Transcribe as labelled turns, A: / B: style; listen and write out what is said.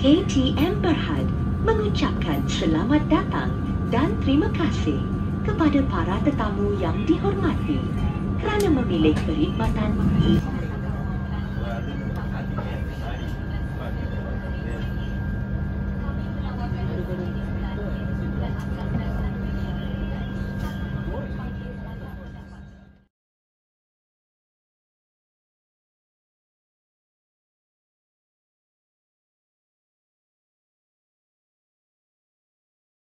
A: KTM Berhad mengucapkan selamat datang dan terima kasih kepada para tetamu yang dihormati kerana memilih perkhidmatan.